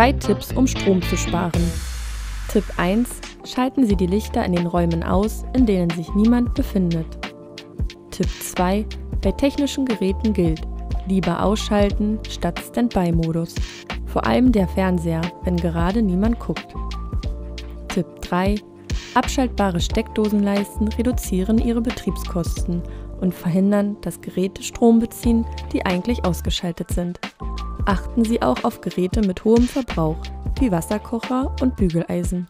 Drei Tipps, um Strom zu sparen. Tipp 1. Schalten Sie die Lichter in den Räumen aus, in denen sich niemand befindet. Tipp 2. Bei technischen Geräten gilt, lieber ausschalten statt Standby-Modus. Vor allem der Fernseher, wenn gerade niemand guckt. Tipp 3. Abschaltbare Steckdosenleisten reduzieren ihre Betriebskosten und verhindern, dass Geräte Strom beziehen, die eigentlich ausgeschaltet sind. Achten Sie auch auf Geräte mit hohem Verbrauch, wie Wasserkocher und Bügeleisen.